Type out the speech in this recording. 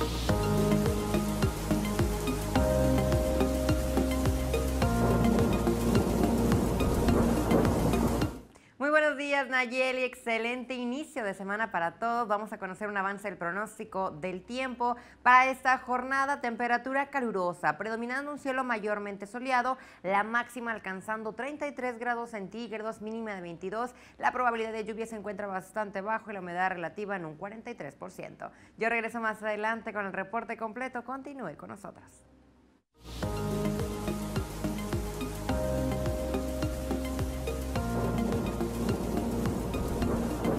Bye. Días Nayeli, excelente inicio de semana para todos. Vamos a conocer un avance del pronóstico del tiempo para esta jornada. Temperatura calurosa, predominando un cielo mayormente soleado, la máxima alcanzando 33 grados centígrados, mínima de 22. La probabilidad de lluvia se encuentra bastante bajo y la humedad relativa en un 43%. Yo regreso más adelante con el reporte completo. Continúe con nosotras.